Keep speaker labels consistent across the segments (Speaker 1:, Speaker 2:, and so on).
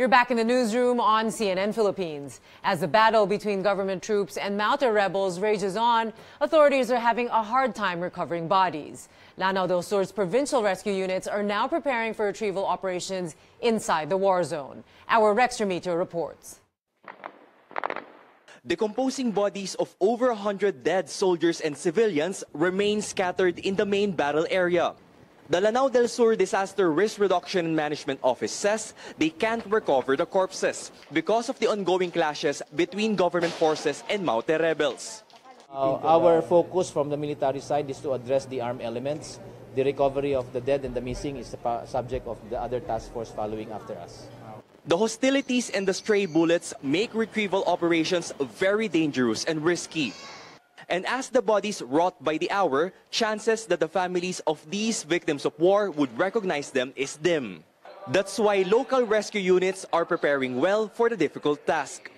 Speaker 1: You're back in the newsroom on CNN Philippines. As the battle between government troops and Maute rebels rages on, authorities are having a hard time recovering bodies. Lanao del Sur's provincial rescue units are now preparing for retrieval operations inside the war zone. Our Rex Remitio reports.
Speaker 2: The decomposing bodies of over 100 dead soldiers and civilians remain scattered in the main battle area. The Lanao del Sur Disaster Risk Reduction and Management Office says they can't recover the corpses because of the ongoing clashes between government forces and Maute rebels.
Speaker 3: Uh, our focus from the military side is to address the armed elements. The recovery of the dead and the missing is the subject of the other task force following after us.
Speaker 2: The hostilities and the stray bullets make retrieval operations very dangerous and risky. And as the bodies rot by the hour, chances that the families of these victims of war would recognize them is dim. That's why local rescue units are preparing well for the difficult task.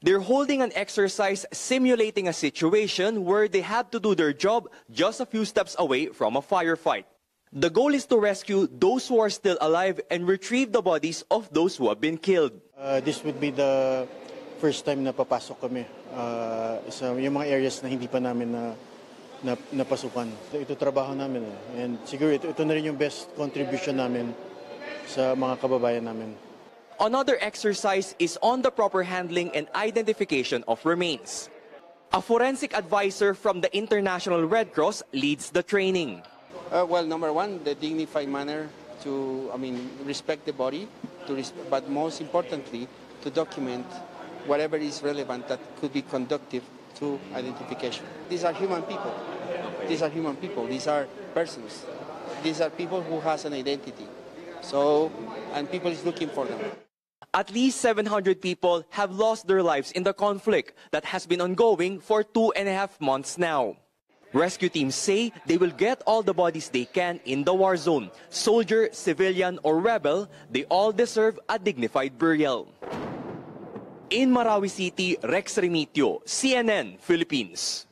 Speaker 2: They're holding an exercise simulating a situation where they had to do their job just a few steps away from a firefight. The goal is to rescue those who are still alive and retrieve the bodies of those who have been killed.
Speaker 4: Uh, this would be the first time na papasok kami uh, sa yung mga areas na hindi pa namin na, na napasukan. Ito, ito trabaho namin eh. and siguro ito, ito na rin yung best contribution namin sa mga kababayan namin.
Speaker 2: Another exercise is on the proper handling and identification of remains. A forensic advisor from the International Red Cross leads the training.
Speaker 5: Uh, well, number one, the dignified manner to, I mean, respect the body, to res but most importantly, to document whatever is relevant that could be conductive to identification. These are human people. These are human people. These are persons. These are people who has an identity. So, and people is looking for them.
Speaker 2: At least 700 people have lost their lives in the conflict that has been ongoing for two and a half months now. Rescue teams say they will get all the bodies they can in the war zone. Soldier, civilian, or rebel, they all deserve a dignified burial. In Marawi City, Rex Remitio, CNN, Philippines.